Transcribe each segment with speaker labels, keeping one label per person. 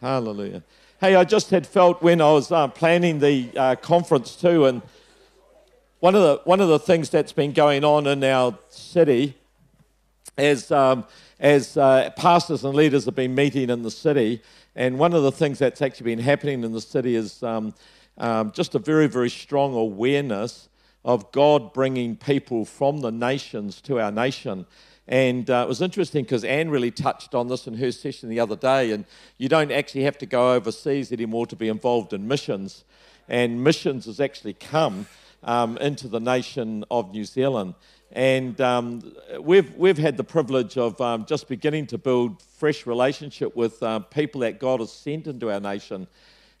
Speaker 1: Hallelujah. Hey, I just had felt when I was uh, planning the uh, conference too, and one of the one of the things that's been going on in our city, as um, as uh, pastors and leaders have been meeting in the city, and one of the things that's actually been happening in the city is um, um, just a very very strong awareness of God bringing people from the nations to our nation. And uh, it was interesting because Anne really touched on this in her session the other day. And you don't actually have to go overseas anymore to be involved in missions. And missions has actually come um, into the nation of New Zealand. And um, we've, we've had the privilege of um, just beginning to build fresh relationship with uh, people that God has sent into our nation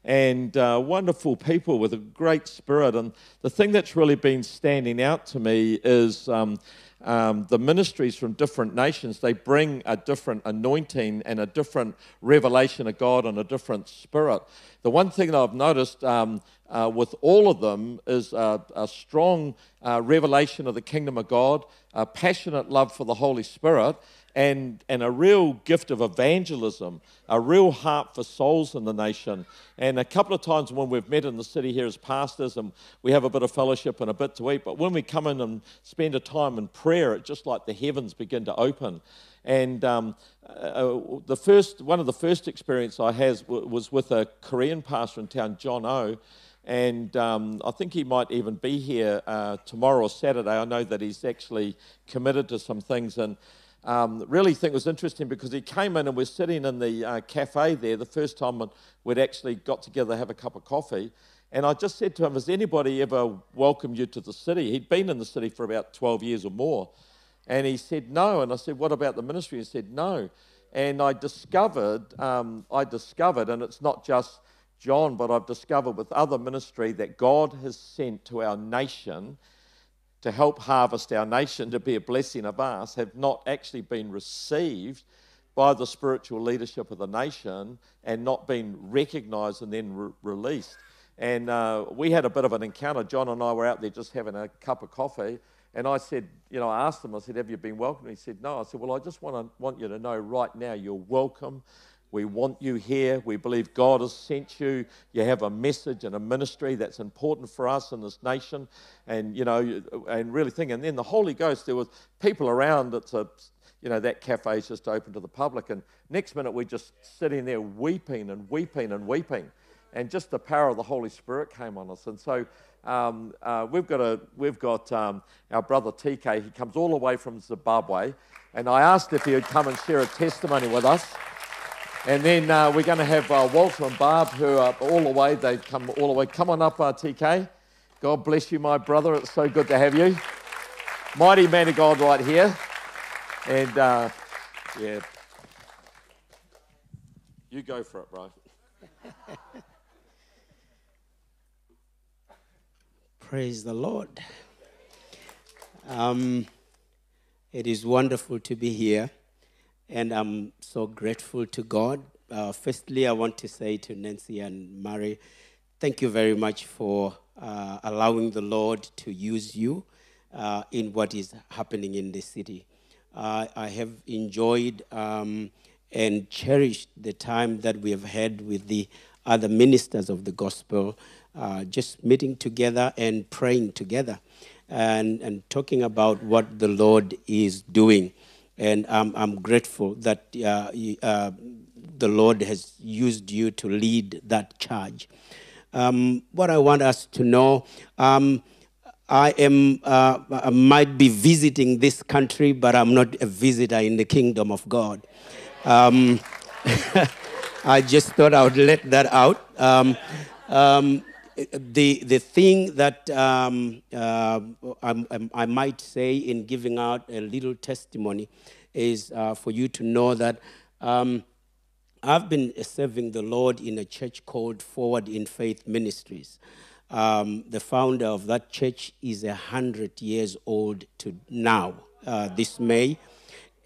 Speaker 1: and uh, wonderful people with a great spirit. And the thing that's really been standing out to me is um, um, the ministries from different nations, they bring a different anointing and a different revelation of God and a different spirit. The one thing that I've noticed um, uh, with all of them is a, a strong uh, revelation of the kingdom of God, a passionate love for the Holy Spirit, and, and a real gift of evangelism, a real heart for souls in the nation. And a couple of times when we've met in the city here as pastors and we have a bit of fellowship and a bit to eat, but when we come in and spend a time in prayer, it's just like the heavens begin to open. And um, uh, the first, one of the first experience I had was with a Korean pastor in town, John O. And um, I think he might even be here uh, tomorrow or Saturday. I know that he's actually committed to some things. And um, really think was interesting because he came in and we're sitting in the uh, cafe there the first time we'd actually got together to have a cup of coffee. And I just said to him, Has anybody ever welcomed you to the city? He'd been in the city for about 12 years or more. And he said, No. And I said, What about the ministry? He said, No. And I discovered, um, I discovered, and it's not just John, but I've discovered with other ministry that God has sent to our nation to help harvest our nation, to be a blessing of us, have not actually been received by the spiritual leadership of the nation and not been recognized and then re- released. And uh, we had a bit of an encounter. John and I were out there just having a cup of coffee. And I said, you know, I asked him, I said, have you been welcomed? He said, no. I said, well, I just want, to, want you to know right now you're welcome. We want you here. We believe God has sent you. You have a message and a ministry that's important for us in this nation. And, you know, and really think. And then the Holy Ghost, there was people around. It's a, you know, that cafe is just open to the public. And next minute, we're just sitting there weeping and weeping and weeping. And just the power of the Holy Spirit came on us. And so um, uh, we've got, a, we've got um, our brother TK. He comes all the way from Zimbabwe. And I asked if he would come and share a testimony with us. And then uh, we're going to have uh, Walter and Barb, who are all the way. they've come all the way. Come on up, uh, TK. God bless you, my brother. It's so good to have you. Mighty man of God, right here. And uh, yeah, you go for it, bro.
Speaker 2: Praise the Lord. Um, it is wonderful to be here and I'm so grateful to God. Uh, firstly, I want to say to Nancy and Murray, thank you very much for uh, allowing the Lord to use you uh, in what is happening in the city. Uh, I have enjoyed um, and cherished the time that we have had with the other ministers of the gospel, uh, just meeting together and praying together and, and talking about what the Lord is doing. And I'm, I'm grateful that uh, uh, the Lord has used you to lead that charge. Um, what I want us to know, um, I am, uh, I might be visiting this country, but I'm not a visitor in the kingdom of God. Um, I just thought I would let that out. Um, um, the, the thing that um, uh, I, I, might say in giving out a little testimony is uh, for you to know that um, I've been serving the Lord in a church called Forward in Faith Ministries. Um, the founder of that church is a hundred years old to now, uh, this May,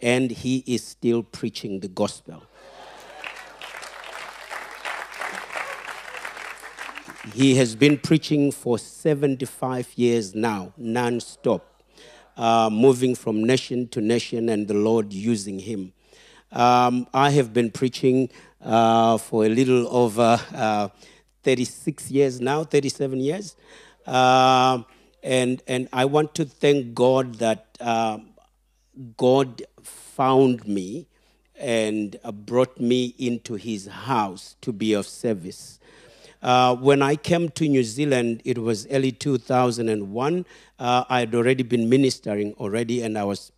Speaker 2: and he is still preaching the gospel. He has been preaching for 75 years now, non stop, uh, moving from nation to nation, and the Lord using him. Um, I have been preaching uh, for a little over uh, 36 years now, 37 years. Uh, and, and I want to thank God that um, God found me and uh, brought me into his house to be of service. Uh, when I came to New Zealand, it was early 2001. Uh, I had already been ministering already, and I was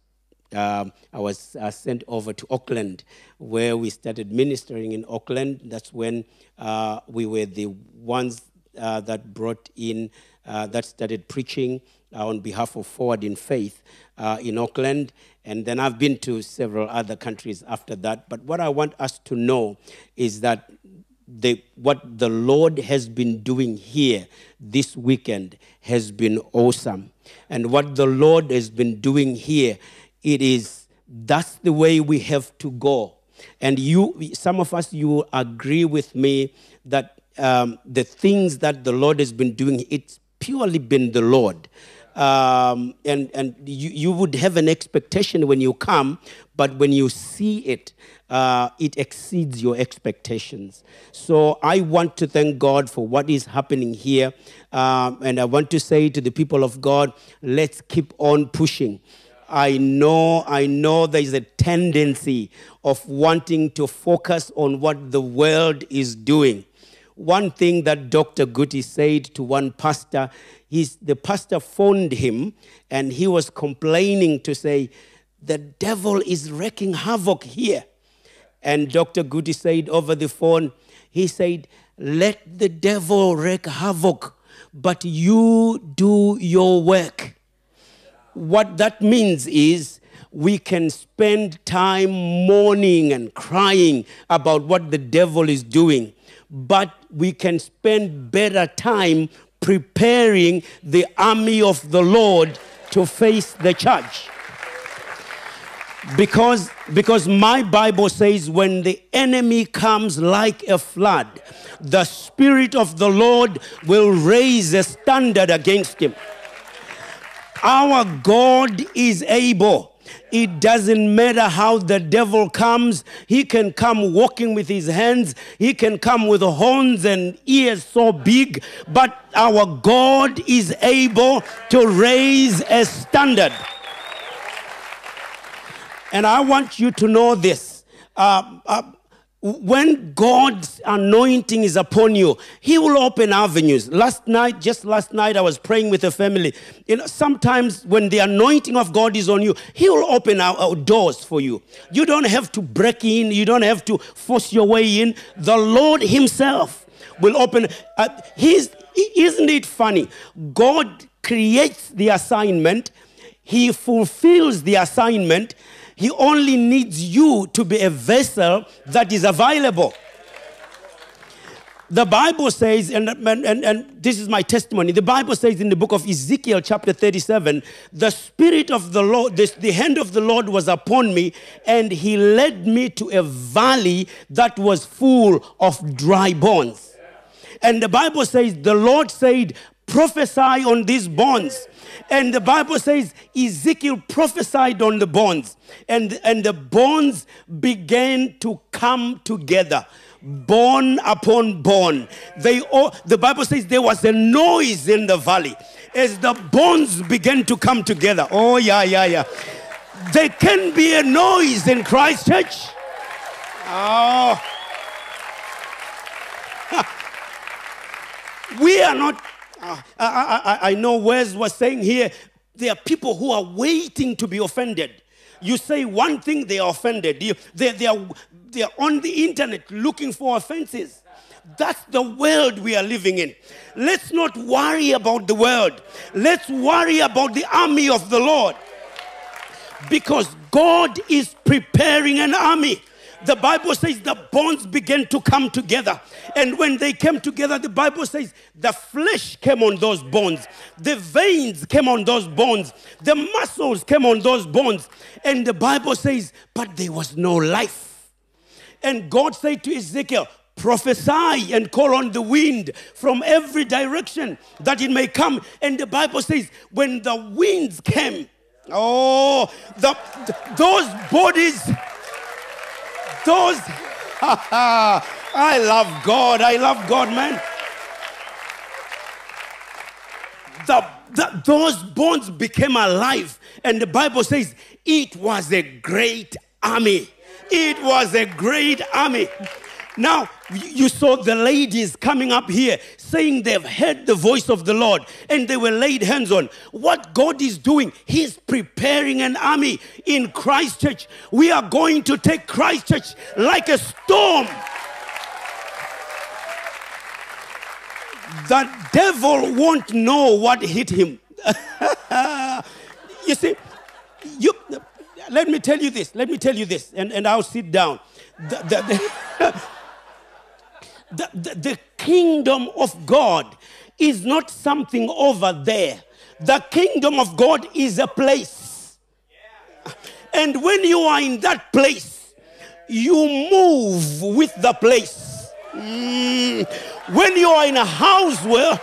Speaker 2: uh, I was uh, sent over to Auckland, where we started ministering in Auckland. That's when uh, we were the ones uh, that brought in, that started preaching on behalf of Forward in Faith in Auckland. And then I've been to several other countries after that. But what I want us to know is that the, what the Lord has been doing here this weekend has been awesome. And what the Lord has been doing here, it is that's the way we have to go. And you, some of us, you agree with me that um, the things that the Lord has been doing, it's purely been the Lord. Um, and and you, you would have an expectation when you come, but when you see it, uh, it exceeds your expectations. So I want to thank God for what is happening here. Um, and I want to say to the people of God, let's keep on pushing. I know, I know there is a tendency of wanting to focus on what the world is doing. One thing that Dr. Guti said to one pastor, he's, the pastor phoned him and he was complaining to say, The devil is wreaking havoc here. And Dr. Guti said over the phone, he said, Let the devil wreak havoc, but you do your work. What that means is we can spend time mourning and crying about what the devil is doing, but we can spend better time preparing the army of the Lord to face the church. Because, because my Bible says, when the enemy comes like a flood, the Spirit of the Lord will raise a standard against him. Our God is able. It doesn't matter how the devil comes. He can come walking with his hands. He can come with horns and ears so big. But our God is able to raise a standard. And I want you to know this. Uh, uh, when God's anointing is upon you, He will open avenues. Last night, just last night, I was praying with a family. You know, sometimes when the anointing of God is on you, He will open our doors for you. You don't have to break in, you don't have to force your way in. The Lord Himself will open. Uh, he's, isn't it funny? God creates the assignment, He fulfills the assignment he only needs you to be a vessel that is available. The Bible says, and, and, and, this is my testimony, the Bible says in the book of Ezekiel, chapter 37, the Spirit of the Lord, the, the hand of the Lord was upon me, and He led me to a valley that was full of dry bones. And the Bible says, the Lord said, prophesy on these bones. And the Bible says Ezekiel prophesied on the bones, and, and the bones began to come together. Bone upon bone. They all, the Bible says there was a noise in the valley as the bones began to come together. Oh, yeah, yeah, yeah. There can be a noise in Christchurch. Oh. we are not I, I, I know Wes was saying here, there are people who are waiting to be offended. You say one thing, they are offended. They, they, are, they are on the internet looking for offenses. That's the world we are living in. Let's not worry about the world. Let's worry about the army of the Lord. Because God is preparing an army the Bible says the bones began to come together. And when they came together, the Bible says the flesh came on those bones, the veins came on those bones, the muscles came on those bones. And the Bible says, but there was no life. And God said to Ezekiel, prophesy and call on the wind from every direction that it may come. And the Bible says, when the winds came, oh, the, those bodies those, I love God. I love God, man. The, the, those bones became alive. And the Bible says it was a great army. It was a great army. Now, you saw the ladies coming up here saying they've heard the voice of the Lord and they were laid hands on. What God is doing, He's preparing an army in Christchurch. We are going to take Christchurch like a storm. The devil won't know what hit him. you see, you, let me tell you this. Let me tell you this, and, and I'll sit down. The, the, the, the, the, kingdom of God is not something over there. The kingdom of God is a place. And when you are in that place, you move with the place. Mm. When you are in a house where.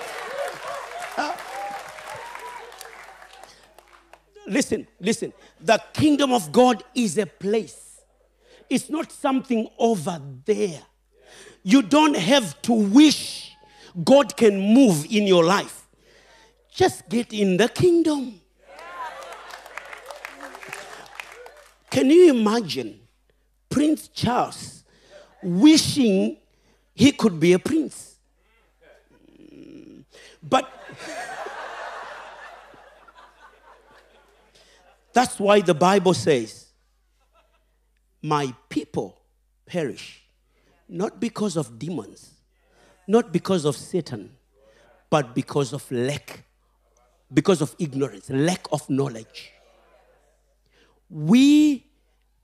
Speaker 2: listen, listen. The kingdom of God is a place, it's not something over there. You don't have to wish God can move in your life. Just get in the kingdom. Can you imagine Prince Charles wishing he could be a prince? Mm. But that's why the Bible says, My people perish not because of demons, not because of Satan, but because of lack, because of ignorance, lack of knowledge. We,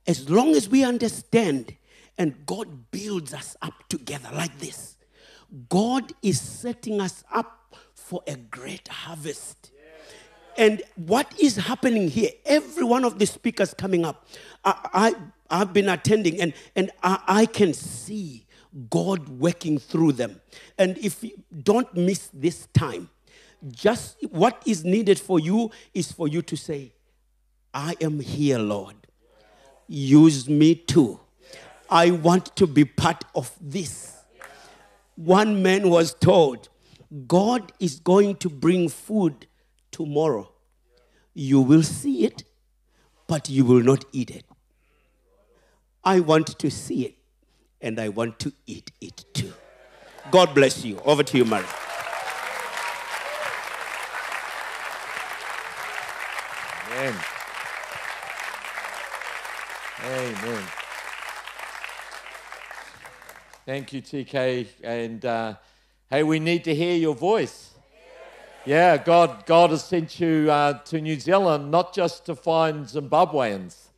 Speaker 2: as long as we understand and God builds us up together like this, God is setting us up for a great harvest. And what is happening here, every one of the speakers coming up, I, I, have been attending and, and I, I can see God working through them. And if you don't miss this time, just what is needed for you is for you to say, I am here, Lord. Use me too. I want to be part of this. One man was told, God is going to bring food tomorrow. You will see it, but you will not eat it. I want to see it, and I want to eat it too. God bless you. Over to you, Murray.
Speaker 1: Amen. Amen. Thank you, TK. And uh, hey, we need to hear your voice. Yeah, God, God has sent you uh, to New Zealand not just to find Zimbabweans,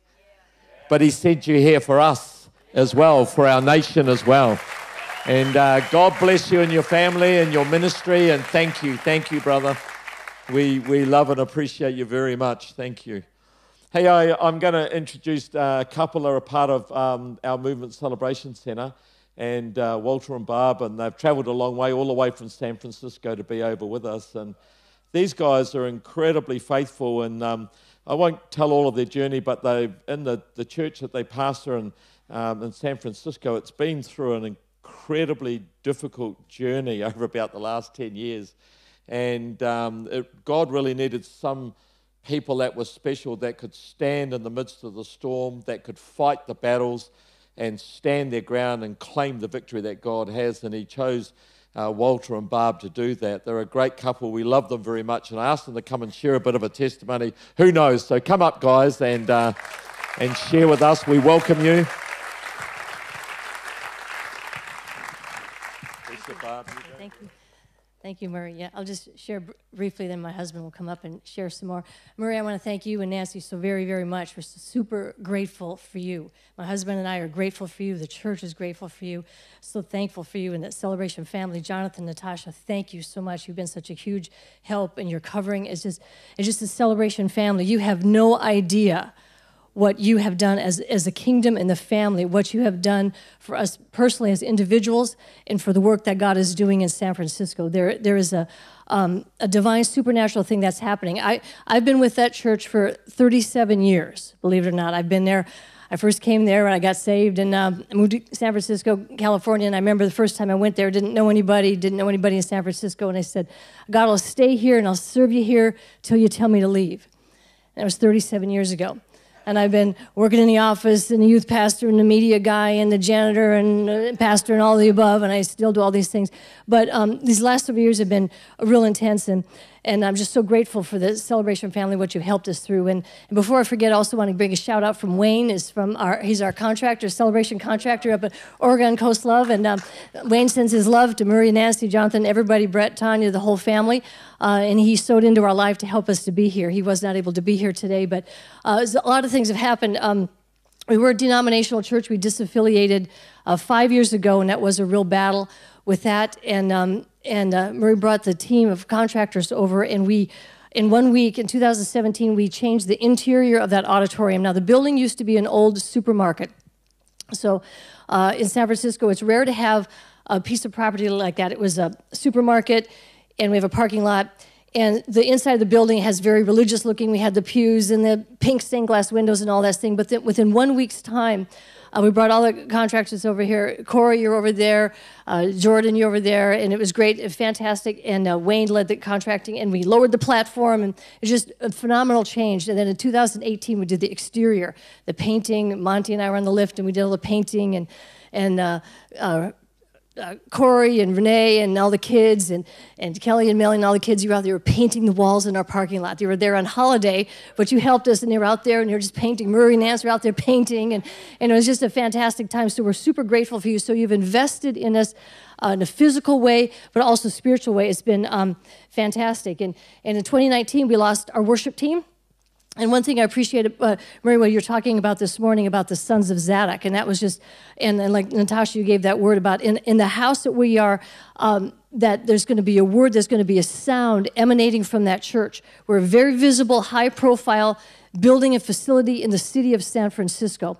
Speaker 1: but He sent you here for us as well, for our nation as well. And uh, God bless you and your family and your ministry. And thank you, thank you, brother. We, we love and appreciate you very much. Thank you. Hey, I, am going to introduce uh, a couple are a part of um, our Movement Celebration Centre and uh, Walter and Barb, and they've travelled a long way, all the way from San Francisco to be over with us. And these guys are incredibly faithful, and um, I won't tell all of their journey, but they've, in the, the church that they pastor in, um, in San Francisco, it's been through an incredibly difficult journey over about the last 10 years. And um, it, God really needed some people that were special that could stand in the midst of the storm, that could fight the battles and stand their ground and claim the victory that God has. And He chose uh, Walter and Barb to do that. They're a great couple. We love them very much. And I asked them to come and share a bit of a testimony. Who knows? So come up, guys, and, uh, and share with us. We welcome you.
Speaker 3: Thank you. Thank you, Murray. Yeah, I'll just share br- briefly, then my husband will come up and share some more. Murray, I want to thank you and Nancy so very, very much. We're super grateful for you. My husband and I are grateful for you. The church is grateful for you. So thankful for you and that celebration family. Jonathan, Natasha, thank you so much. You've been such a huge help, and your covering is just, it's just a celebration family. You have no idea what you have done as, as a kingdom and the family, what you have done for us personally as individuals, and for the work that God is doing in San Francisco. There, there is a, um, a divine supernatural thing that's happening. I, I've been with that church for 37 years, believe it or not. I've been there. I first came there when I got saved and uh, moved to San Francisco, California. And I remember the first time I went there, didn't know anybody, didn't know anybody in San Francisco. And I said, God, I'll stay here and I'll serve you here till you tell me to leave. And that was 37 years ago and I've been working in the office and the youth pastor and the media guy and the janitor and the pastor and all the above, and I still do all these things. But um, these last several years have been real intense, and and I'm just so grateful for the celebration family, what you've helped us through. And, and before I forget, I also want to bring a shout out from Wayne. Is from our he's our contractor, celebration contractor up at Oregon Coast Love, and um, Wayne sends his love to Murray, Nancy, Jonathan, everybody, Brett, Tanya, the whole family. Uh, and he sewed into our life to help us to be here. He was not able to be here today, but uh, a lot of things have happened. Um, we were a denominational church. We disaffiliated uh, five years ago, and that was a real battle with that. And um, and uh, brought the team of contractors over, and we, in one week in 2017, we changed the interior of that auditorium. Now, the building used to be an old supermarket. So, uh, in San Francisco, it's rare to have a piece of property like that. It was a supermarket, and we have a parking lot. And the inside of the building has very religious looking. We had the pews and the pink stained glass windows and all that thing. But within one week's time, uh, we brought all the contractors over here. Corey, you're over there. Uh, Jordan, you're over there. And it was great, fantastic. And uh, Wayne led the contracting, and we lowered the platform, and it was just a phenomenal change. And then in 2018, we did the exterior, the painting. Monty and I were on the lift, and we did all the painting and and uh, Corey and Renee and all the kids and, and Kelly and Melly and all the kids, you were out there painting the walls in our parking lot. They were there on holiday, but you helped us and they were out there and you were just painting. Murray and Nance were out there painting and, and it was just a fantastic time. So we're super grateful for you. So you've invested in us uh, in a physical way, but also spiritual way. It's been um, fantastic. And, and in 2019, we lost our worship team. And one thing I appreciated, uh, Murray, what you're talking about this morning about the sons of Zadok, and that was just, and, and like Natasha, you gave that word about in, in the house that we are, um, that there's going to be a word, there's going to be a sound emanating from that church. We're a very visible, high profile building and facility in the city of San Francisco.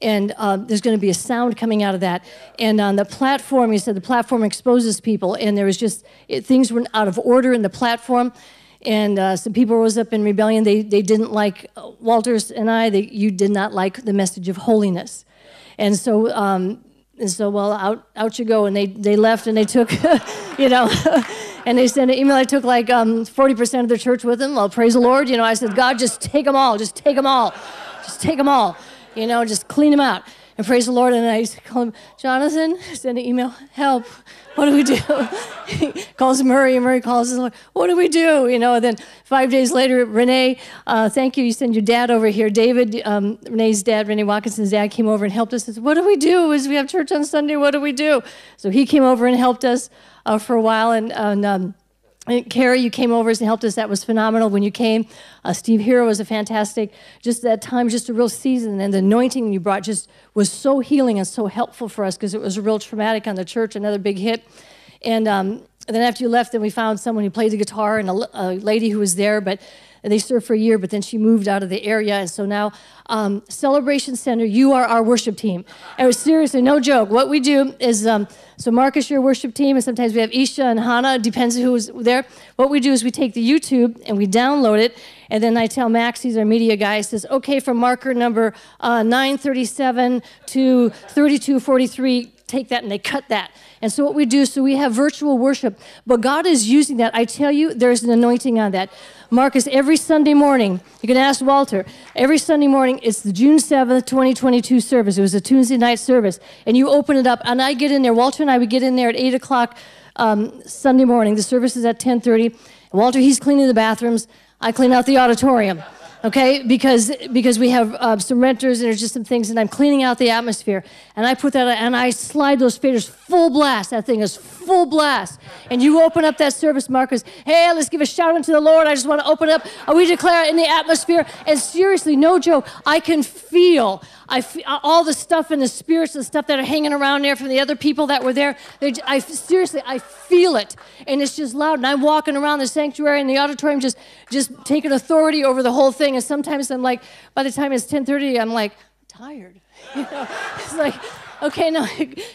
Speaker 3: And um, there's going to be a sound coming out of that. And on the platform, you said the platform exposes people, and there was just, it, things were out of order in the platform and uh, some people rose up in rebellion. They, they didn't like uh, Walters and I. They, you did not like the message of holiness, and so um, and so well out out you go. And they they left and they took, you know, and they sent an email. I took like um, forty percent of the church with them. Well, praise the Lord. You know, I said, God, just take them all. Just take them all. Just take them all. You know, just clean them out. And praise the Lord. And I call him, Jonathan, send an email, help. What do we do? he calls Murray, and Murray calls his Lord. What do we do? You know, then five days later, Renee, uh, thank you. You send your dad over here. David, um, Renee's dad, Renee Watkinson's dad, came over and helped us. Says, what do we do? Is we have church on Sunday? What do we do? So he came over and helped us uh, for a while. And, and um, and Carrie, you came over and helped us. That was phenomenal when you came. Uh, Steve Hero was a fantastic, just that time, just a real season. And the anointing you brought just was so healing and so helpful for us because it was a real traumatic on the church, another big hit. And, um, then after you left, then we found someone who played the guitar and a, a lady who was there, but they served for a year, but then she moved out of the area. And so now, um, Celebration Center, you are our worship team. And seriously, no joke. What we do is, um, so Marcus, your worship team, and sometimes we have Isha and Hannah, depends who's there. What we do is we take the YouTube and we download it. And then I tell Max, he's our media guy, says, okay, from marker number uh, 937 to 3243, take that and they cut that. And so what we do, so we have virtual worship, but God is using that. I tell you, there's an anointing on that. Marcus, every Sunday morning, you can ask Walter, every Sunday morning, it's the June 7th, 2022 service. It was a Tuesday night service. And you open it up, and I get in there. Walter and I would get in there at 8 o'clock um, Sunday morning. The service is at 10.30. Walter, he's cleaning the bathrooms. I clean out the auditorium okay? Because because we have uh, some renters and there's just some things and i'm cleaning out the atmosphere. And i put that and i slide those faders full blast. That thing is full blast. And you open up that service Marcus hey let's give a shout out to the lord. I just want to open up. We declare in the atmosphere and seriously no joke i can feel I feel uh, all the stuff in the spirits and stuff that are hanging around there from the other people that were there. I seriously, I feel it, and it's just loud. And I'm walking around the sanctuary and the auditorium, just just taking authority over the whole thing. And sometimes I'm like, by the time it's 10:30, I'm like tired. You know, it's like okay, no,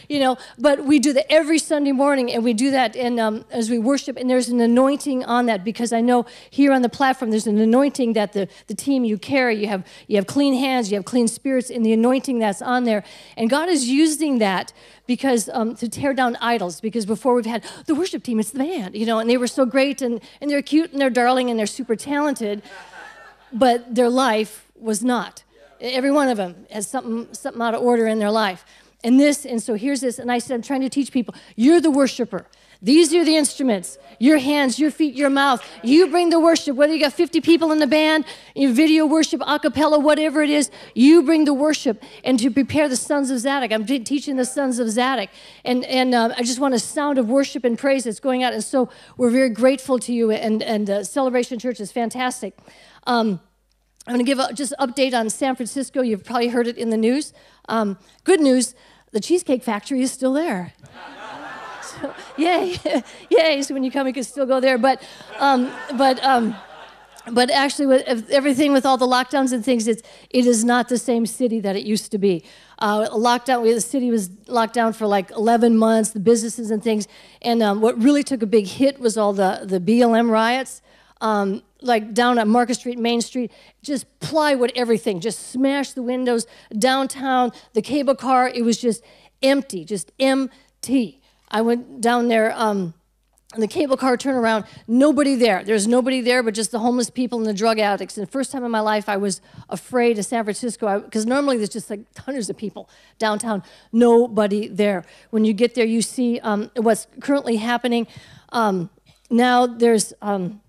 Speaker 3: you know, but we do that every Sunday morning, and we do that and um, as we worship, and there's an anointing on that because I know here on the platform there's an anointing that the, the team you carry, you have you have clean hands, you have clean spirits, in the anointing that's on there, and God is using that because um, to tear down idols. Because before we've had the worship team, it's the band, you know, and they were so great and and they're cute and they're darling and they're super talented, but their life was not. Every one of them has something, something out of order in their life. And this, and so here's this, and I said, I'm trying to teach people, you're the worshiper. These are the instruments your hands, your feet, your mouth. You bring the worship, whether you got 50 people in the band, video worship, a cappella, whatever it is, you bring the worship and to prepare the sons of Zadok. I'm teaching the sons of Zadok. And, and um, I just want a sound of worship and praise that's going out. And so we're very grateful to you, and, and uh, Celebration Church is fantastic. Um, I'm going to give a, just update on San Francisco. You've probably heard it in the news. Um, good news the Cheesecake Factory is still there. so, yay, yay. So when you come, you can still go there. But, um, but, um, but actually, with everything with all the lockdowns and things, it's, it is not the same city that it used to be. Uh, lockdown, the city was locked down for like 11 months, the businesses and things. And um, what really took a big hit was all the, the BLM riots um, like down at Market Street, Main Street, just plywood everything, just smash the windows. Downtown, the cable car, it was just empty, just empty. I went down there. Um, and the cable car turnaround, nobody there. There's nobody there but just the homeless people and the drug addicts. And the first time in my life, I was afraid of San Francisco because normally there's just like hundreds of people downtown, nobody there. When you get there, you see um, what's currently happening. Um, now there's um,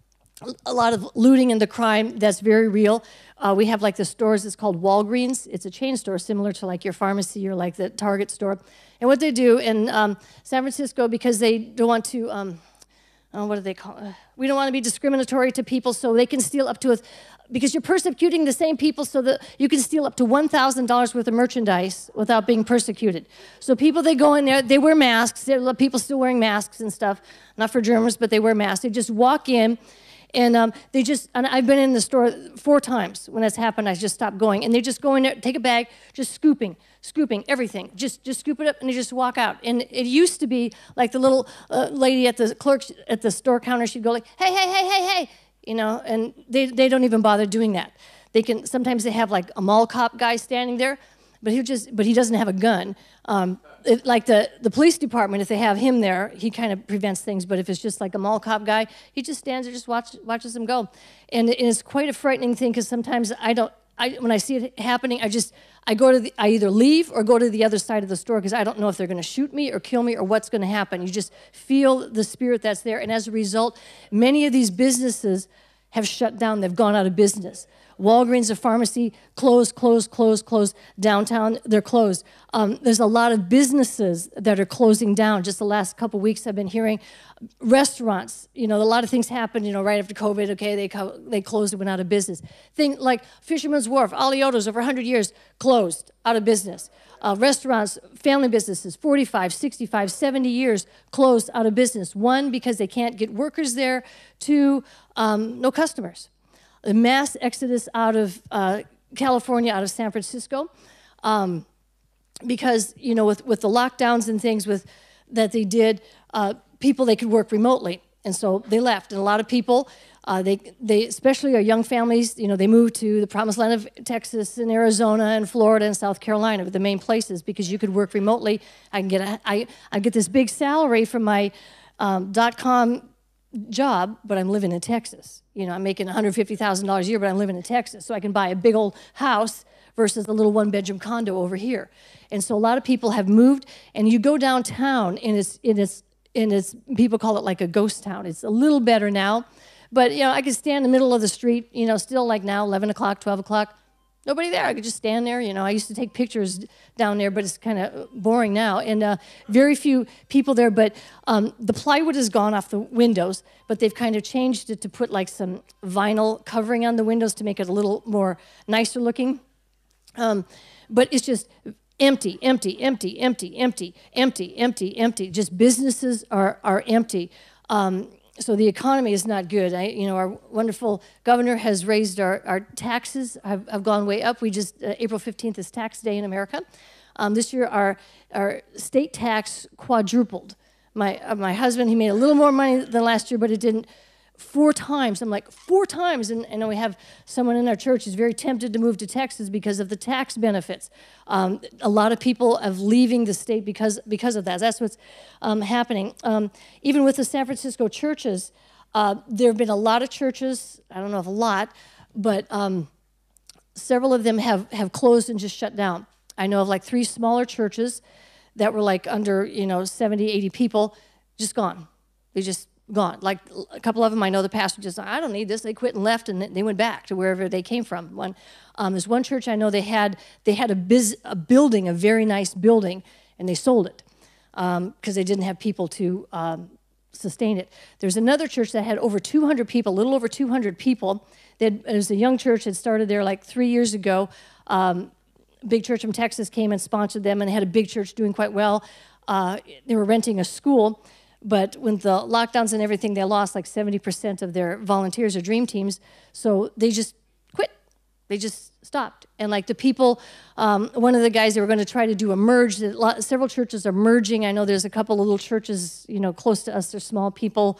Speaker 3: a lot of looting and the crime that's very real. Uh, we have like the stores, it's called Walgreens. It's a chain store similar to like your pharmacy or like the Target store. And what they do in um, San Francisco, because they don't want to, um, oh, what do they call it? We don't want to be discriminatory to people, so they can steal up to a, because you're persecuting the same people so that you can steal up to $1,000 worth of merchandise without being persecuted. So people, they go in there, they wear masks. People still wearing masks and stuff. Not for Germans, but they wear masks. They just walk in and um, they just, and I've been in the store four times when that's happened. I just stopped going. And they just go in there, take a bag, just scooping, scooping everything. Just, just scoop it up and they just walk out. And it used to be like the little uh, lady at the clerk at the store counter, she'd go like, hey, hey, hey, hey, hey, you know, and they, they don't even bother doing that. They can, sometimes they have like a mall cop guy standing there, but he just, but he doesn't have a gun. Um, it, like the, the police department, if they have him there, he kind of prevents things. But if it's just like a mall cop guy, he just stands there, just watch, watches them go. And, it, and it's quite a frightening thing because sometimes I don't, I, when I see it happening, I just, I go to the, I either leave or go to the other side of the store because I don't know if they're going to shoot me or kill me or what's going to happen. You just feel the spirit that's there. And as a result, many of these businesses have shut down. They've gone out of business. Walgreens, a pharmacy, closed, closed, closed, closed. Downtown, they're closed. Um, there's a lot of businesses that are closing down. Just the last couple weeks, I've been hearing restaurants. You know, a lot of things happened. You know, right after COVID. Okay, they co- they closed and went out of business. Thing like Fisherman's Wharf, Alioto's, over 100 years closed, out of business. Uh, restaurants, family businesses, 45, 65, 70 years closed, out of business. One, because they can't get workers there. Two, um, no customers a mass exodus out of uh, California, out of San Francisco, um, because you know with, with the lockdowns and things with that they did, uh, people they could work remotely, and so they left. And a lot of people, uh, they they especially our young families, you know, they moved to the promised land of Texas and Arizona and Florida and South Carolina, the main places, because you could work remotely. I can get a, I I get this big salary from my um, dot com job, but I'm living in Texas. You know, I'm making $150,000 a year, but I'm living in Texas. So I can buy a big old house versus a little one bedroom condo over here. And so a lot of people have moved, and you go downtown, and it's, and it's, and it's people call it like a ghost town. It's a little better now. But, you know, I could stand in the middle of the street, you know, still like now, 11 o'clock, 12 o'clock, nobody there. I could just stand there. You know, I used to take pictures down there, but it's kind of boring now. And uh, very few people there. But um, the plywood has gone off the windows, but they've kind of changed it to put like some vinyl covering on the windows to make it a little more nicer looking. Um, but it's just empty, empty, empty, empty, empty, empty, empty, empty. Just businesses are are empty. Um, so the economy is not good. I, you know, our wonderful governor has raised our, our taxes, have, have gone way up. We just, uh, April 15th is tax day in America. Um, this year, our, our state tax quadrupled. My, uh, my husband, he made a little more money than last year, but it didn't four times. I'm like, four times. And, and we have someone in our church who's very tempted to move to Texas because of the tax benefits. Um, a lot of people are leaving the state because, because of that. That's what's um, happening. Um, even with the San Francisco churches, uh, there have been a lot of churches, I don't know if a lot, but um, several of them have, have closed and just shut down. I know of like three smaller churches that were like under, you know, 70, 80 people, just gone. They just gone. Like a couple of them, I know the pastor just, I don't need this. They quit and left, and they went back to wherever they came from. One, um, there's one church I know they had they had a, biz, a building, a very nice building, and they sold it because um, they didn't have people to um, sustain it. There's another church that had over 200 people, a little over 200 people. It was a young church that started there like three years ago. Um, big church from Texas came and sponsored them, and they had a big church doing quite well. Uh, they were renting a school but when the lockdowns and everything, they lost like 70% of their volunteers or dream teams. So they just quit. They just stopped. And like the people, um, one of the guys, they were going to try to do a merge. Several churches are merging. I know there's a couple of little churches, you know, close to us. They're small people,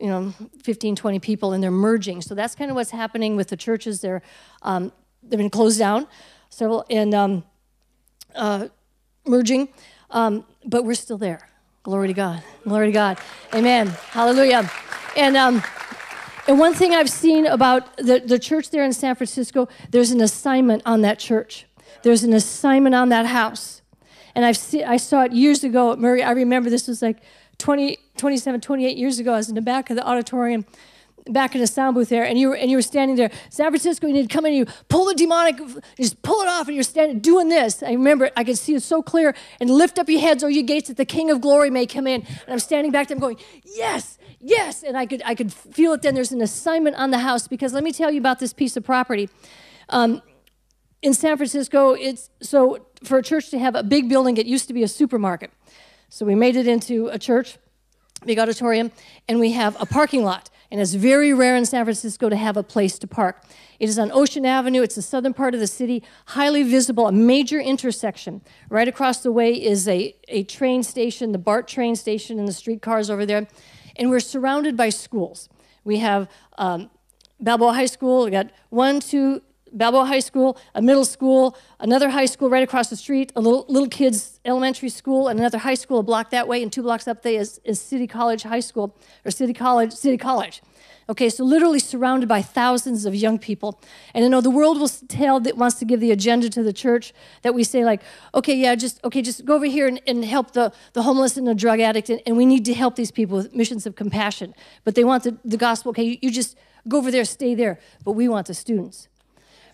Speaker 3: you know, 15, 20 people, and they're merging. So that's kind of what's happening with the churches. They're, um, they've been closed down, several, and um, uh, merging. Um, but we're still there Glory to God. Glory to God. Amen. Hallelujah. And um, and one thing I've seen about the, the church there in San Francisco, there's an assignment on that church. There's an assignment on that house. And I've see, I saw it years ago at Murray. I remember this was like 20, 27, 28 years ago. I was in the back of the auditorium back in a sound booth there, and you were and you were standing there. San Francisco, you need to come in and you pull the demonic, just pull it off, and you're standing doing this. I remember I could see it so clear. And lift up your heads, O you gates, that the King of Glory may come in. And I'm standing back there, I'm going, yes, yes. And I could I could feel it then. There's an assignment on the house because let me tell you about this piece of property. Um, in San Francisco, it's so for a church to have a big building, it used to be a supermarket. So we made it into a church, big auditorium, and we have a parking lot and it's very rare in San Francisco to have a place to park. It is on Ocean Avenue. It's the southern part of the city, highly visible, a major intersection. Right across the way is a, a train station, the BART train station, and the streetcars over there. And we're surrounded by schools. We have um, Balboa High School. We got one, two, Balboa High School, a middle school, another high school right across the street, a little, little kids elementary school, and another high school a block that way, and two blocks up there is, is City College High School, or City College, City College. Okay, so literally surrounded by thousands of young people. And I know the world will tell that wants to give the agenda to the church that we say, like, okay, yeah, just okay, just go over here and, and help the, the homeless and the drug addict, and, and, we need to help these people with missions of compassion. But they want the, the gospel, okay, you, you just go over there, stay there. But we want the students.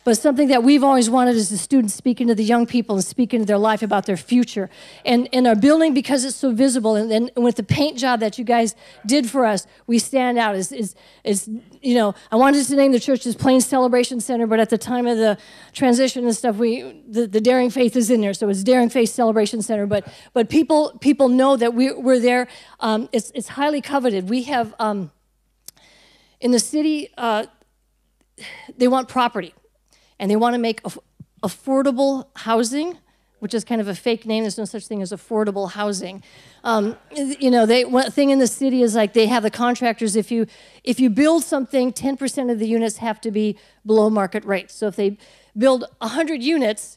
Speaker 3: But something that we've always wanted is the students speaking to the young people and speaking to their life about their future. And in our building, because it's so visible, and, and with the paint job that you guys did for us, we stand out. Is is is you know, I wanted to name the church as Plains Celebration Center, but at the time of the transition and stuff, we the, the Daring Faith is in there, so it's Daring Faith Celebration Center. But but people people know that we, we're there. Um, it's it's highly coveted. We have um, in the city. Uh, they want property and they want to make aff- affordable housing, which is kind of a fake name. There's no such thing as affordable housing. Um, you know, they one thing in the city is like they have the contractors. If you if you build something, 10% of the units have to be below market rate. So if they build 100 units,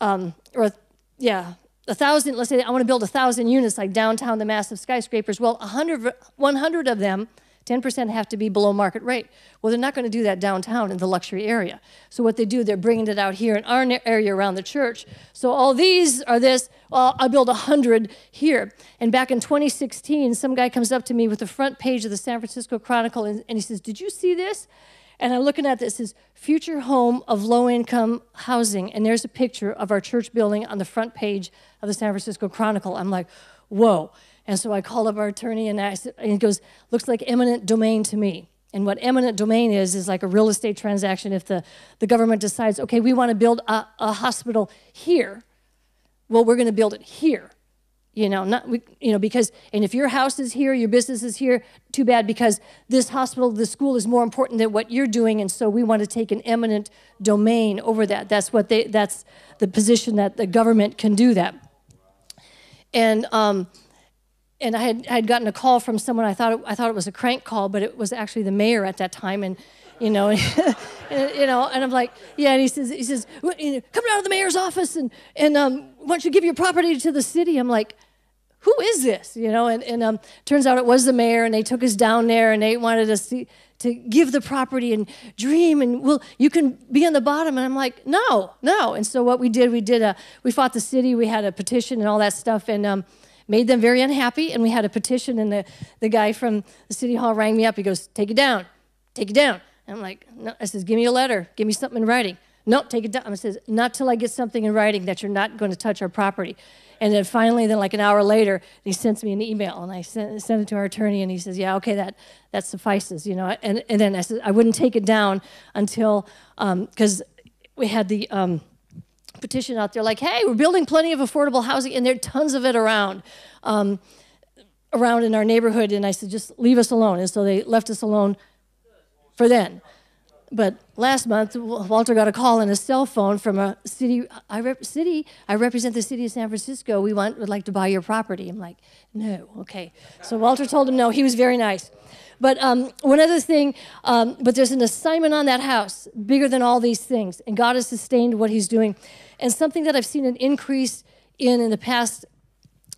Speaker 3: um, or yeah, a thousand. Let's say I want to build a thousand units like downtown, the massive skyscrapers. Well, 100, 100 of them 10% have to be below market rate. Well, they're not going to do that downtown in the luxury area. So what they do, they're bringing it out here in our area around the church. So all these are this, well, I'll build 100 here. And back in 2016, some guy comes up to me with the front page of the San Francisco Chronicle and, and he says, did you see this? And I'm looking at this, says future home of low income housing. And there's a picture of our church building on the front page of the San Francisco Chronicle. I'm like, whoa. And so I called up our attorney and, I, and he goes, looks like eminent domain to me. And what eminent domain is, is like a real estate transaction. If the, the government decides, okay, we want to build a, a hospital here, well, we're going to build it here. you know not you know because and if your house is here your business is here too bad because this hospital the school is more important than what you're doing and so we want to take an eminent domain over that that's what they that's the position that the government can do that and um and I had, I had gotten a call from someone I thought it, I thought it was a crank call but it was actually the mayor at that time and you know, and, you know, and I'm like, yeah. And he says, he says, come down to the mayor's office and and um, why don't you give your property to the city? I'm like, who is this? You know, and and um, turns out it was the mayor, and they took us down there, and they wanted us to to give the property and dream, and well, you can be on the bottom. And I'm like, no, no. And so what we did, we did a, we fought the city, we had a petition and all that stuff, and um, made them very unhappy. And we had a petition, and the the guy from the city hall rang me up. He goes, take it down, take it down. And I'm like, no. I says, give me a letter. Give me something in writing. No, take it down. I says, not till I get something in writing that you're not going to touch our property. And then finally, then like an hour later, he sends me an email, and I sent, sent it to our attorney, and he says, yeah, okay, that that suffices, you know. And and then I said I wouldn't take it down until because um, we had the. Um, petition out there like hey we're building plenty of affordable housing and there are tons of it around um, around in our neighborhood and i said just leave us alone and so they left us alone for then. But last month, Walter got a call on his cell phone from a city. I rep, city. I represent the city of San Francisco. We want would like to buy your property. I'm like, no, okay. So Walter told him no. He was very nice. But um, one other thing, um, but there's an assignment on that house bigger than all these things, and God has sustained what He's doing. And something that I've seen an increase in in the past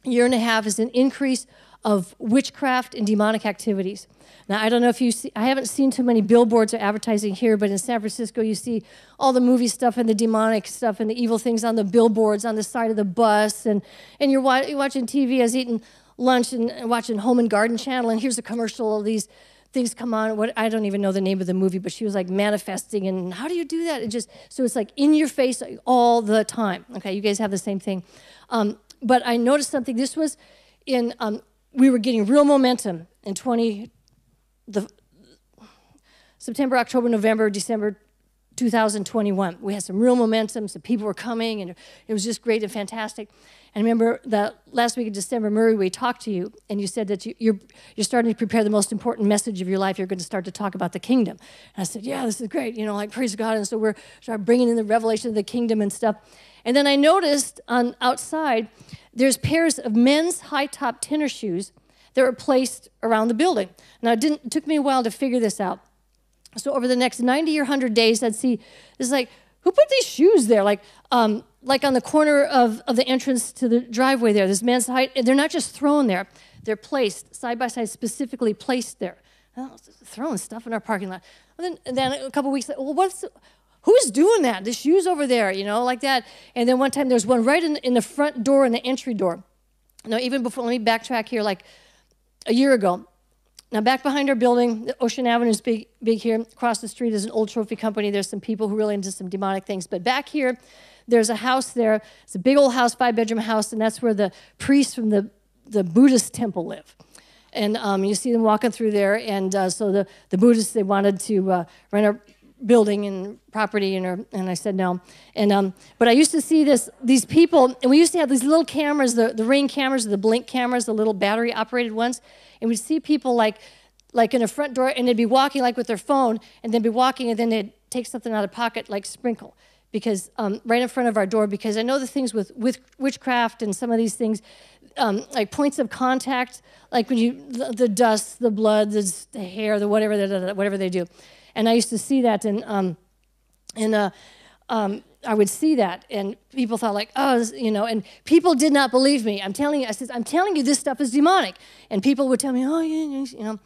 Speaker 3: year and a half is an increase of witchcraft and demonic activities. Now, I don't know if you see, I haven't seen too many billboards or advertising here, but in San Francisco, you see all the movie stuff and the demonic stuff and the evil things on the billboards on the side of the bus. And, and you're, wa- you're watching TV. I was eating lunch and watching Home and Garden Channel, and here's a commercial of these things come on. What I don't even know the name of the movie, but she was like manifesting, and how do you do that? It just so it's like in your face all the time. Okay, you guys have the same thing, um, but I noticed something. This was in um, we were getting real momentum in 20 the September, October, November, December 2021. We had some real momentum, some people were coming, and it was just great and fantastic. And remember that last week of December, Murray, we talked to you, and you said that you, are you're, you're starting to prepare the most important message of your life. You're going to start to talk about the kingdom. And I said, yeah, this is great. You know, like praise God. And so we're start bringing in the revelation of the kingdom and stuff. And then I noticed on outside, there's pairs of men's high top tennis shoes that were placed around the building. Now, it, didn't, it took me a while to figure this out. So over the next 90 or 100 days, I'd see, it's like, who put these shoes there? Like, um, like on the corner of, of the entrance to the driveway there, this man's height, they're not just thrown there, they're placed side by side, specifically placed there. Oh, throwing stuff in our parking lot. And then, and then a couple weeks, well, what's, who's doing that? The shoes over there, you know, like that. And then one time there's one right in, in the front door in the entry door. Now, even before, let me backtrack here, like a year ago. Now, back behind our building, Ocean Avenue is big, big here. Across the street is an old trophy company. There's some people who are really into some demonic things. But back here, there's a house there. It's a big old house, five bedroom house, and that's where the priests from the, the Buddhist temple live. And um, you see them walking through there. And uh, so the, the Buddhists, they wanted to uh, rent a building and property and, and I said no. And um, but I used to see this these people and we used to have these little cameras, the, the ring cameras, the blink cameras, the little battery operated ones, and we'd see people like like in a front door and they'd be walking like with their phone and then be walking and then they'd take something out of pocket like sprinkle. Because um, right in front of our door because I know the things with, with witchcraft and some of these things um, like points of contact like when you the, the dust the blood the, the hair the whatever the, whatever they do and I used to see that, and um, and uh, um, I would see that, and people thought like, oh, you know, and people did not believe me. I'm telling you, I said, I'm telling you, this stuff is demonic, and people would tell me, oh, yeah, you know,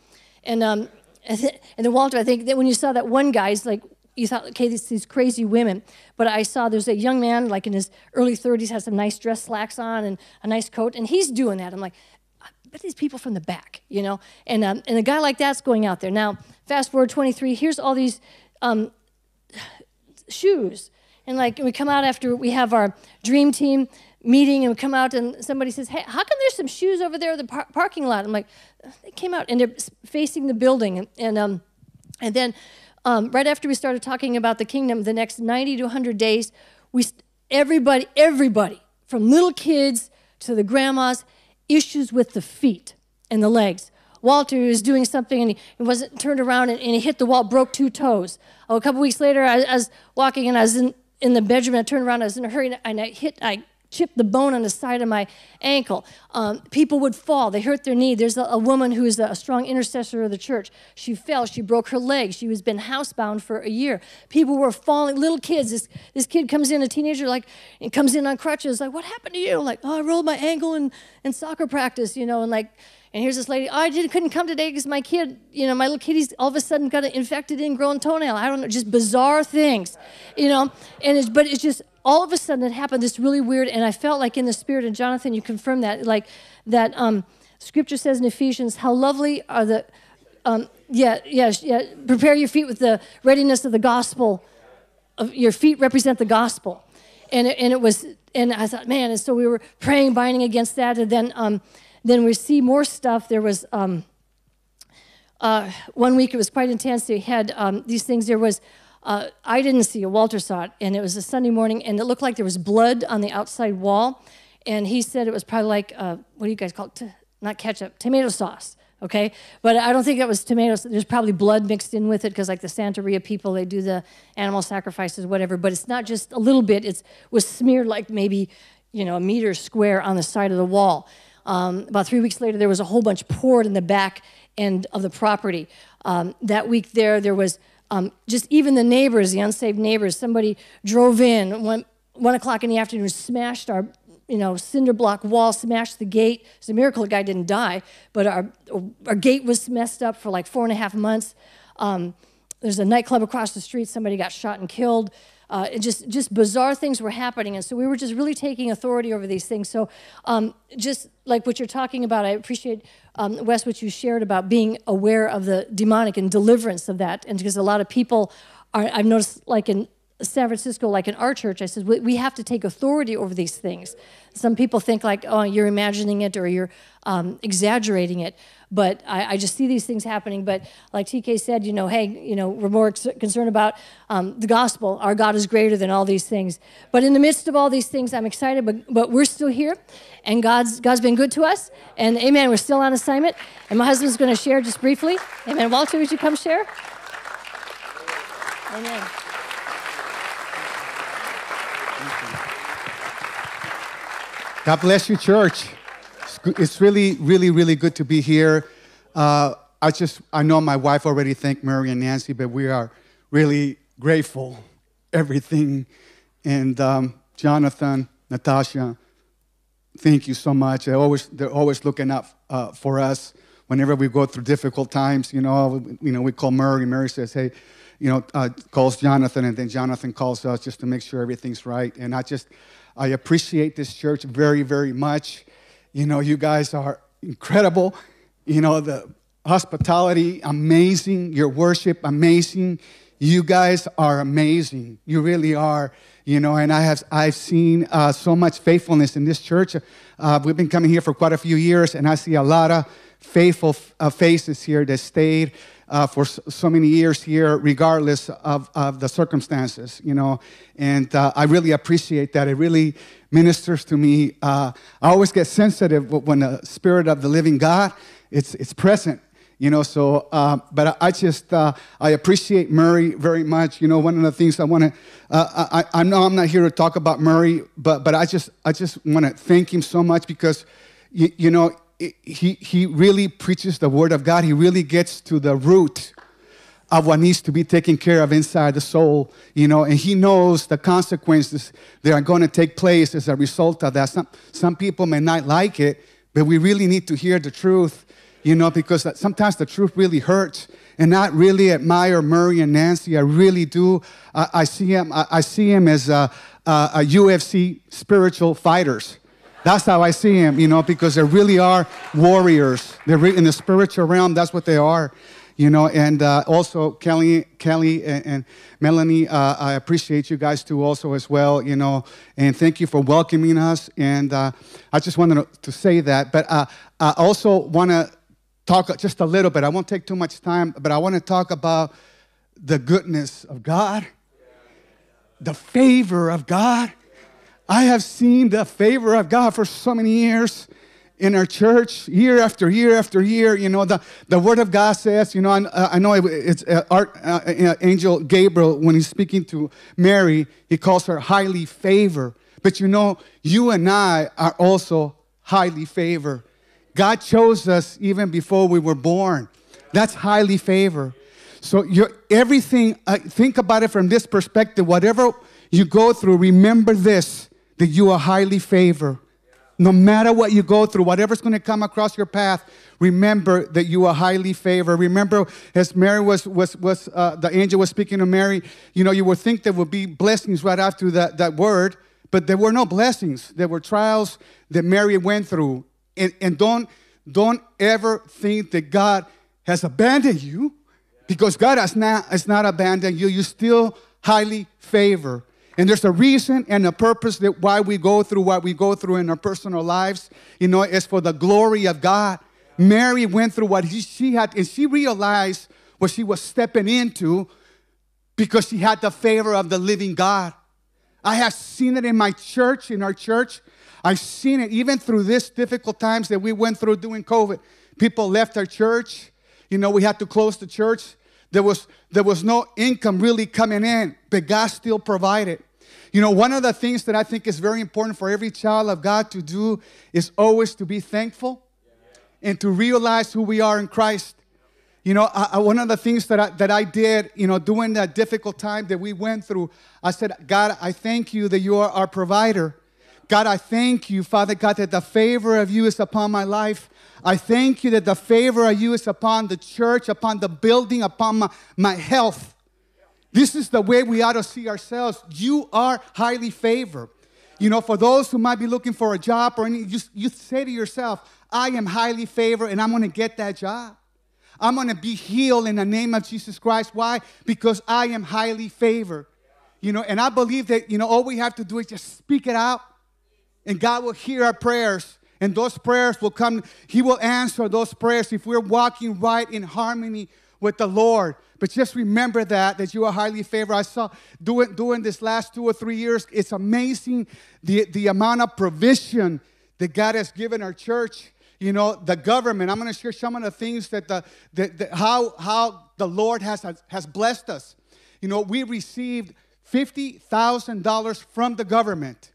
Speaker 3: and um, and then Walter, I think that when you saw that one guy's like, you thought, okay, these, these crazy women. But I saw there's a young man, like in his early 30s, has some nice dress slacks on and a nice coat, and he's doing that. I'm like, but these people from the back, you know? And, um, and a guy like that's going out there. Now, fast forward 23, here's all these um, shoes. And like we come out after we have our dream team meeting and we come out and somebody says, hey, how come there's some shoes over there in the par- parking lot? I'm like, they came out and they're facing the building. And, and, um, and then um, right after we started talking about the kingdom, the next 90 to 100 days, we everybody, everybody, from little kids to the grandmas, issues with the feet and the legs. Walter was doing something and he, wasn't turned around and, and, he hit the wall, broke two toes. Oh, a couple weeks later, I, I, was walking and I was in, in the bedroom and I turned around, I was in a hurry and I hit, I chipped the bone on the side of my ankle. Um, people would fall, they hurt their knee. There's a, a woman who is a, a, strong intercessor of the church. She fell, she broke her leg. She was been housebound for a year. People were falling, little kids. This, this kid comes in, a teenager, like, and comes in on crutches, like, what happened to you? Like, oh, I rolled my ankle in, in soccer practice, you know, and like, and here's this lady, oh, I didn't, couldn't come today because my kid, you know, my little kitty's all of a sudden got an infected ingrown toenail. I don't know, just bizarre things, you know. And it's, but it's just all of a sudden it happened this really weird and i felt like in the spirit and jonathan you confirmed that like that um, scripture says in ephesians how lovely are the um, yeah yeah yeah prepare your feet with the readiness of the gospel of your feet represent the gospel and it, and it was and i thought man and so we were praying binding against that and then um, then we see more stuff there was um, uh, one week it was quite intense they had um, these things there was uh, I didn't see it, Walter saw it, and it was a Sunday morning, and it looked like there was blood on the outside wall. And he said it was probably like, uh, what do you guys call it? T- not ketchup, tomato sauce, okay? But I don't think it was tomatoes. There's probably blood mixed in with it because, like the Santeria people, they do the animal sacrifices, whatever. But it's not just a little bit, it was smeared like maybe, you know, a meter square on the side of the wall. Um, about three weeks later, there was a whole bunch poured in the back end of the property. Um, that week there, there was um, just even the neighbors, the unsaved neighbors, somebody drove in one, one o'clock in the afternoon, smashed our you know, cinder block wall, smashed the gate. It's a miracle the guy didn't die, but our, our gate was messed up for like four and a half months. Um, there's a nightclub across the street, somebody got shot and killed. Uh, just, just bizarre things were happening. And so we were just really taking authority over these things. So um, just like what you're talking about, I appreciate, um, Wes, what you shared about being aware of the demonic and deliverance of that. And because a lot of people are, I've noticed like in San Francisco, like in our church, I said, we have to take authority over these things. Some people think like, oh, you're imagining it or you're um, exaggerating it. But I, I, just see these things happening. But like TK said, you know, hey, you know, we're more concerned about um, the gospel. Our God is greater than all these things. But in the midst of all these things, I'm excited. But but we're still here, and God's God's been good to us. And Amen. We're still on assignment. And my husband's going to share just briefly. Amen. Walter, would you come share? Amen.
Speaker 4: God bless you, church. It's really, really, really good to be here. Uh, I just, I know my wife already thanked Mary and Nancy, but we are really grateful. Everything. And um, Jonathan, Natasha, thank you so much. They're always, they're always looking out uh, for us whenever we go through difficult times. You know, you know, we call Mary. Mary says, "Hey, you know," uh, calls Jonathan, and then Jonathan calls us just to make sure everything's right. And I just, I appreciate this church very, very much. You know, you guys are incredible. You know, the hospitality, amazing. Your worship, amazing. You guys are amazing. You really are. You know, and I have I've seen uh, so much faithfulness in this church. Uh, we've been coming here for quite a few years, and I see a lot of faithful uh, faces here that stayed uh, for so many years here, regardless of, of the circumstances, you know. And uh, I really appreciate that. It really ministers to me. Uh, I always get sensitive when the Spirit of the living God, it's, it's present, you know. So, uh, but I, just, uh, I appreciate Murray very much. You know, one of the things I want to, uh, I, I know I'm not here to talk about Murray, but, but I just, I just want to thank him so much because, you, you know, he, he really preaches the word of God. He really gets to the root of what needs to be taken care of inside the soul, you know, and he knows the consequences that are going to take place as a result of that. Some, some people may not like it, but we really need to hear the truth, you know, because sometimes the truth really hurts. And I really admire Murray and Nancy. I really do. I, I see him. I, I, see him as a, a, a UFC spiritual fighters that's how I see him, you know, because they really are warriors. They're in the spiritual realm. That's what they are, you know. And uh, also Kelly, Kelly, and, and Melanie, uh, I appreciate you guys too, also as well, you know. And thank you for welcoming us. And uh, I just wanted to say that, but uh, I also want to talk just a little bit. I won't take too much time, but I want to talk about the goodness of God, the favor of God I have seen the favor of God for so many years. in our church year after year after year. You know, the, the Word of God says, you know, I, I know it's uh, uh, uh, Angel Gabriel, when he's speaking to Mary, he calls her highly favored. But you know, you and I are also highly favored. God chose us even before we were born. That's highly favored. So you're, everything, uh, think about it from this perspective. Whatever you go through, remember this that you are highly favored. No matter what you go through, whatever's going to come across your path, remember that you are highly favored. Remember, as Mary was, was, was uh, the angel was speaking to Mary, you know, you would think there would be blessings right after that, that word, but there were no blessings. There were trials that Mary went through. And, and don't, don't ever think that God has abandoned you because God has not, has not abandoned you. You're still highly favored. And there's a reason and a purpose that why we go through what we go through in our personal lives. You know, it's for the glory of God. Mary went through what he, she had, and she realized what she was stepping into because she had the favor of the living God. I have seen it in my church, in our church. I've seen it even through this difficult times that we went through during COVID. People left our church. You know, we had to close the church. There was, there was no income really coming in, but God still provided. You know, one of the things that I think is very important for every child of God to do is always to be thankful and to realize who we are in Christ. You know, I, one of the things that I, that I did, you know, during that difficult time that we went through, I said, God, I thank you that you are our provider. God, I thank you, Father God, that the favor of you is upon my life. I thank you that the favor of you is upon the church, upon the building, upon my, my health. This is the way we ought to see ourselves. You are highly favored. You know, for those who might be looking for a job or anything, you, you say to yourself, I am highly favored and I'm going to get that job. I'm going to be healed in the name of Jesus Christ. Why? Because I am highly favored. You know, and I believe that, you know, all we have to do is just speak it out and God will hear our prayers. And those prayers will come, He will answer those prayers if we're walking right in harmony with the Lord. But just remember that, that you are highly favored. I saw doing, doing this last two or three years, it's amazing the, the amount of provision that God has given our church. You know, the government. I'm going to share some of the things that the, the, the how, how the Lord has, has blessed us. You know, we received $50,000 from the government.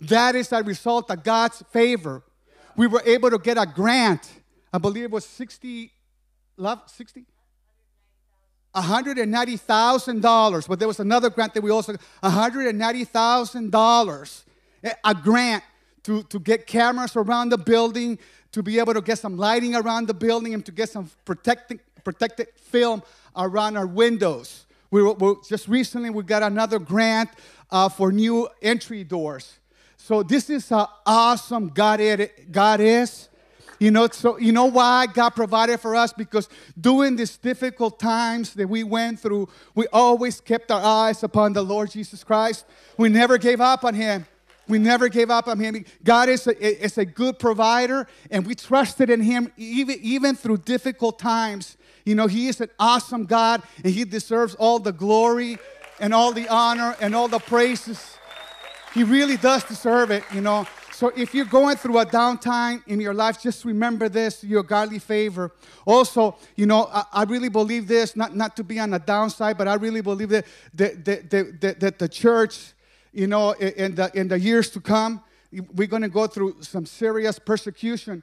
Speaker 4: That is a result of God's favor. We were able to get a grant. I believe it was 60, love, 60? $190,000. But there was another grant that we also, $190,000. A grant to, to get cameras around the building, to be able to get some lighting around the building, and to get some protecting, protected film around our windows. We were, we just recently we got another grant uh, for new entry doors. So this is how awesome God. God is. You know, so you know why God provided for us? Because during these difficult times that we went through, we always kept our eyes upon the Lord Jesus Christ. We never gave up on Him. We never gave up on Him. God is a, is a good provider, and we trusted in Him even, even through difficult times. You know, He is an awesome God, and He deserves all the glory and all the honor and all the praises. He really does deserve it, you know. So if you're going through a downtime in your life, just remember this, your godly favor. Also, you know, I, I, really believe this, not, not to be on the downside, but I really believe that, that, that, that, that the church, you know, in the, in the years to come, we're going to go through some serious persecution.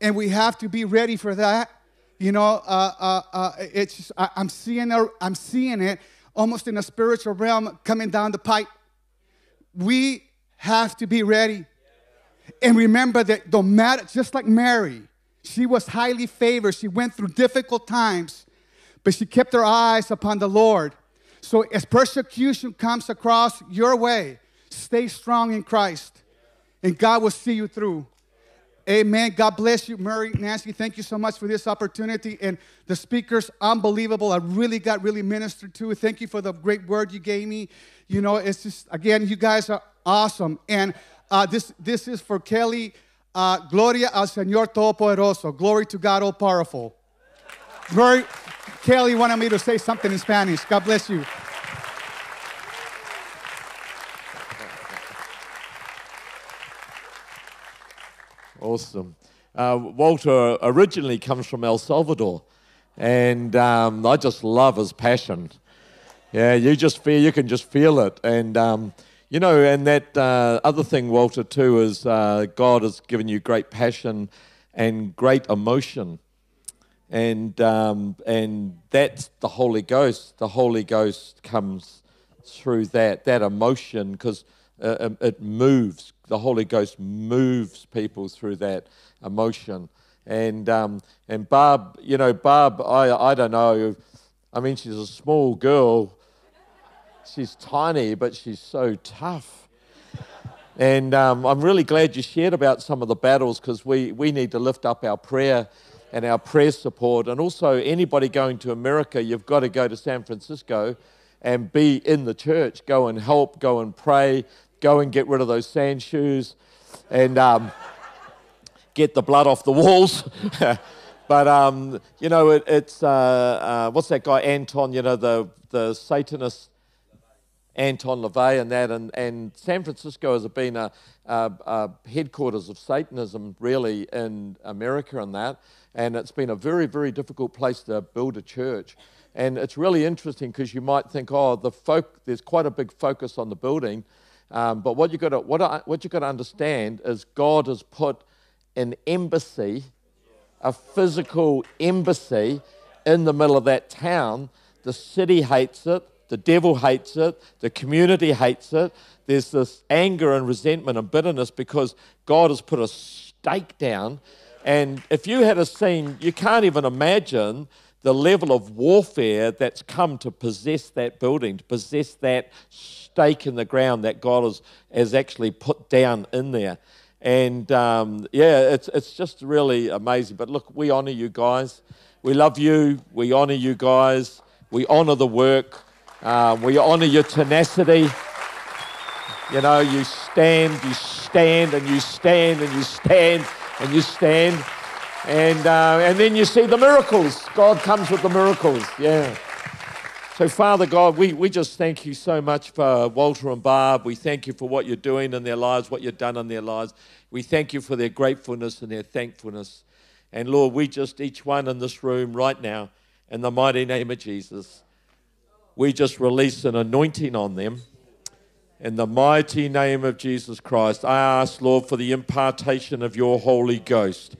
Speaker 4: And we have to be ready for that. You know, uh, uh, uh, it's I, I'm, seeing, I'm seeing it almost in a spiritual realm coming down the pipe we have to be ready. And remember that no matter, just like Mary, she was highly favored. She went through difficult times, but she kept her eyes upon the Lord. So as persecution comes across your way, stay strong in Christ, and God will see you through. Amen. God bless you, Murray, Nancy. Thank you so much for this opportunity. And the speakers, unbelievable. I really got really ministered to. Thank you for the great word you gave me. You know, it's just, again, you guys are awesome. And uh, this, this is for Kelly. Uh, Gloria al Señor Todopoderoso. Glory to God, all powerful. Kelly wanted me to say something in Spanish. God bless you.
Speaker 1: Awesome. uh, Walter originally comes from El Salvador, and um, I just love his passion. Yeah, you just feel you can just feel it, and um, you know, and that uh, other thing, Walter, too, is uh, God has given you great passion and great emotion, and um, and that's the Holy Ghost. The Holy Ghost comes through that that emotion because uh, um, it moves. The Holy Ghost moves people through that emotion. And um, and Barb, you know, Barb, I I don't know. I mean, she's a small girl. She's tiny, but she's so tough. And um, I'm really glad you shared about some of the battles because we, we need to lift up our prayer and our prayer support. And also, anybody going to America, you've got to go to San Francisco and be in the church. Go and help, go and pray, go and get rid of those sand shoes, and um, get the blood off the walls. but um, you know, it, it's uh, uh, what's that guy Anton? You know, the the Satanist Anton LaVey and that, and, and San Francisco has been a, a, a, headquarters of Satanism really in America and that, and it's been a very, very difficult place to build a church. And it's really interesting because you might think, oh, the folk, there's quite a big focus on the building, um, but what you got to what, what you got to understand is God has put an embassy, a physical embassy, in the middle of that town. The city hates it. The devil hates it. The community hates it. There's this anger and resentment and bitterness because God has put a stake down. And if you had a scene, you can't even imagine the level of warfare that's come to possess that building, to possess that stake in the ground that God has, has actually put down in there. And um, yeah, it's, it's just really amazing. But look, we honor you guys. We love you. We honor you guys. We honor the work. Uh, we honor your tenacity. You know, you stand, you stand, and you stand, and you stand, and you stand. And, uh, and then you see the miracles. God comes with the miracles. Yeah. So, Father God, we, we just thank you so much for Walter and Barb. We thank you for what you're doing in their lives, what you've done in their lives. We thank you for their gratefulness and their thankfulness. And Lord, we just, each one in this room right now, in the mighty name of Jesus, we just release an anointing on them. In the mighty name of Jesus Christ, I ask, Lord, for the impartation of your Holy Ghost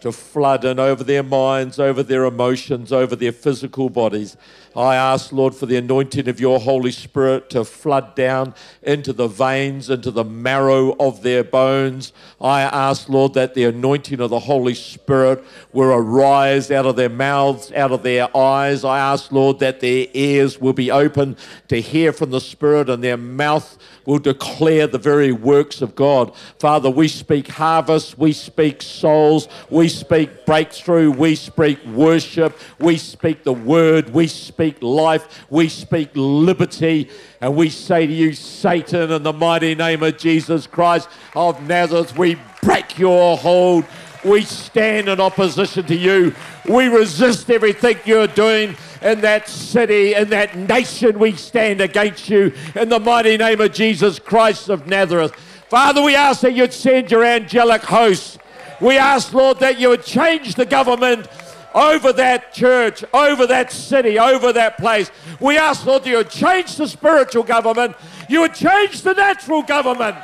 Speaker 1: to flood in over their minds, over their emotions, over their physical bodies. I ask, Lord, for the anointing of your Holy Spirit to flood down into the veins, into the marrow of their bones. I ask, Lord, that the anointing of the Holy Spirit will arise out of their mouths, out of their eyes. I ask, Lord, that their ears will be open to hear from the Spirit and their mouth will declare the very works of God. Father, we speak harvest, we speak souls, we speak breakthrough, we speak worship, we speak the word, we speak life, we speak liberty. And we say to you, Satan, in the mighty name of Jesus Christ of Nazareth, we break your hold. We stand in opposition to you. We resist everything you're doing in that city, in that nation, we stand against you in the mighty name of Jesus Christ of Nazareth. Father, we ask that you'd send your angelic hosts. We ask, Lord, that you would change the government over that church, over that city, over that place. We ask, Lord, that you would change the spiritual government, you would change the natural government.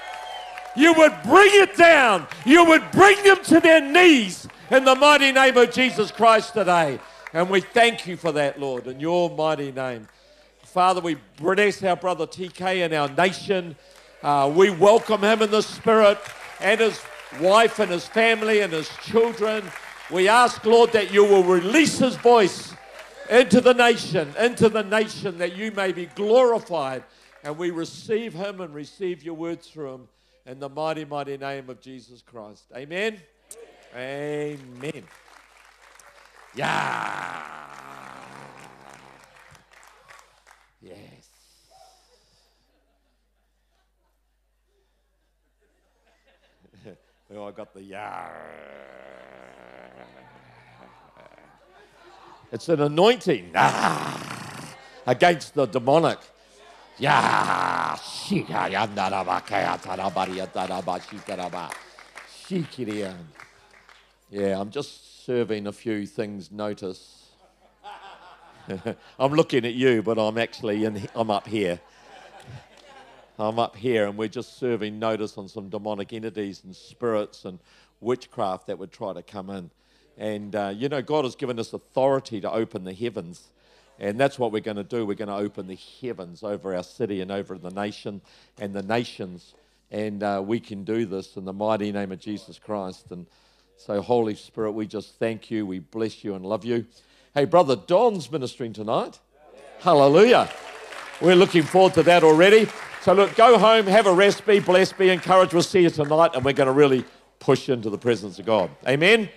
Speaker 1: You would bring it down. You would bring them to their knees in the mighty name of Jesus Christ today. And we thank you for that, Lord, in your mighty name. Father, we bless our brother TK and our nation. Uh, we welcome him in the spirit and his wife and his family and his children. We ask, Lord, that you will release his voice into the nation, into the nation, that you may be glorified. And we receive him and receive your words through him in the mighty, mighty name of Jesus Christ. Amen. Amen. Amen. Yeah. Yes. well, I got the yeah. It's an anointing ah, against the demonic. Yeah. Yeah, I'm just serving a few things notice. I'm looking at you, but I'm actually in, I'm up here. I'm up here, and we're just serving notice on some demonic entities and spirits and witchcraft that would try to come in. And uh, you know, God has given us authority to open the heavens. And that's what we're going to do. We're going to open the heavens over our city and over the nation and the nations. And uh, we can do this in the mighty name of Jesus Christ. And so, Holy Spirit, we just thank you. We bless you and love you. Hey, Brother Don's ministering tonight. Hallelujah. We're looking forward to that already. So, look, go home, have a rest, be blessed, be encouraged. We'll see you tonight, and we're going to really push into the presence of God. Amen.